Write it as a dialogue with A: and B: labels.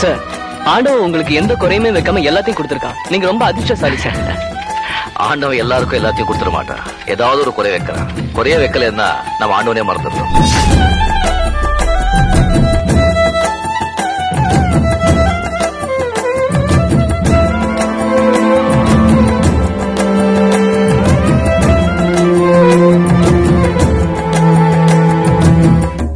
A: Sir ஆண்டவன் உங்களுக்கு எந்த குறையுமே வைக்காம எல்லாத்தையும் கொடுத்துருக்கான். நீங்க ரொம்ப அதிர்ஷ்டசாலி சார்
B: ஆண்டவன் எல்லாருக்கும் எல்லாத்தையும் கொடுத்துட மாட்டான் ஏதாவது ஒரு குறை வைக்கிறான். குறைய வைக்கலன்னா நம்ம ஆண்டவனே மறந்துடுறோம்.